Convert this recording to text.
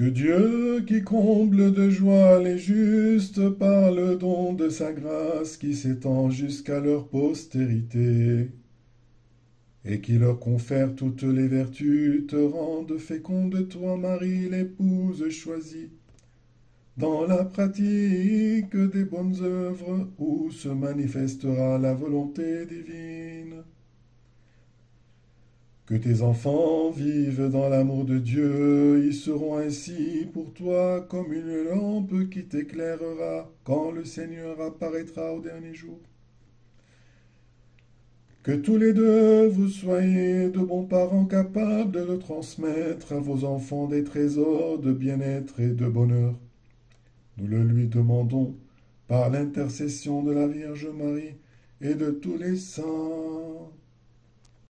Que Dieu, qui comble de joie les justes par le don de sa grâce qui s'étend jusqu'à leur postérité, et qui leur confère toutes les vertus, te rende féconde toi, Marie, l'épouse choisie, dans la pratique des bonnes œuvres où se manifestera la volonté divine. Que tes enfants vivent dans l'amour de Dieu, ils seront ainsi pour toi comme une lampe qui t'éclairera quand le Seigneur apparaîtra au dernier jour. Que tous les deux vous soyez de bons parents capables de transmettre à vos enfants des trésors de bien-être et de bonheur. Nous le lui demandons par l'intercession de la Vierge Marie et de tous les saints.